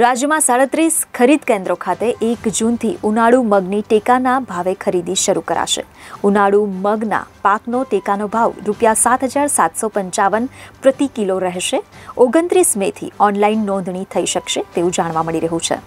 રાજ્યમાં સાડત્રીસ ખરીદ કેન્દ્રો ખાતે એક જૂનથી ઉનાળુ મગની ટેકાના ભાવે ખરીદી શરૂ કરાશે. ઉનાળુ મગના પાકનો ટેકાનો ભાવ રૂપિયા સાત હજાર સાતસો પંચાવન પ્રતિ કિલો રહેશે. ઓગણત્રીસ મેથી ઓનલાઈન નોંધણી થઈ શકશે તેવું જાણવા મળી રહ્યું છે.